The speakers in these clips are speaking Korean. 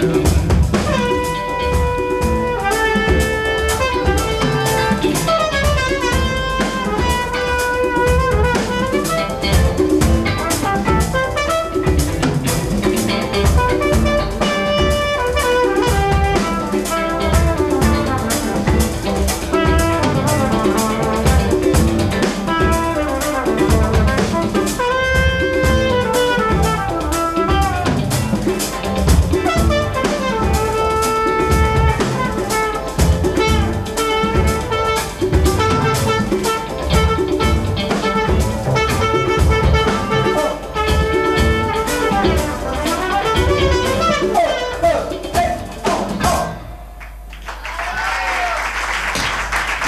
Well.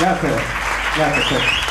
Дякую. Дякую.